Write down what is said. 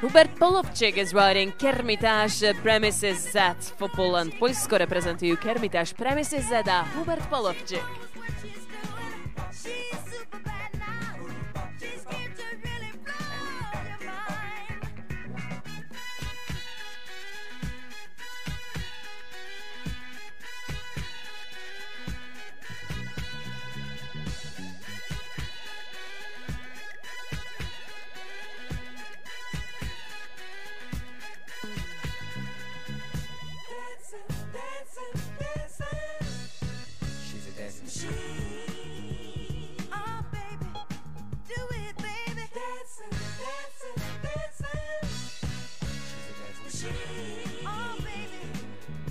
Hubert Polowczyk is riding K'Ermitage Premices Z for Poland. Polsko reprezentuje K'Ermitage Premices Z a Hubert Polowczyk. see. Oh, baby.